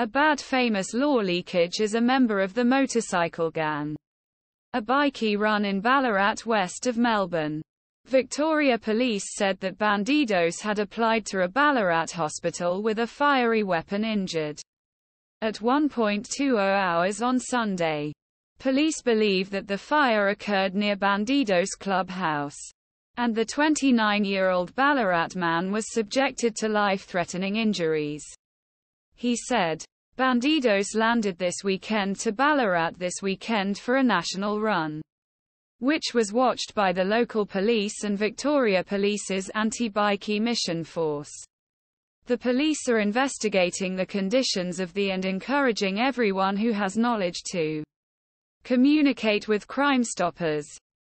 A bad famous law leakage is a member of the motorcycle gang. A bikie run in Ballarat west of Melbourne. Victoria Police said that Bandidos had applied to a Ballarat hospital with a fiery weapon injured at 1.20 hours on Sunday. Police believe that the fire occurred near Bandidos clubhouse. And the 29-year-old Ballarat man was subjected to life-threatening injuries. He said, Bandidos landed this weekend to Ballarat this weekend for a national run, which was watched by the local police and Victoria Police's anti-bikie mission force. The police are investigating the conditions of the and encouraging everyone who has knowledge to communicate with Crime Stoppers.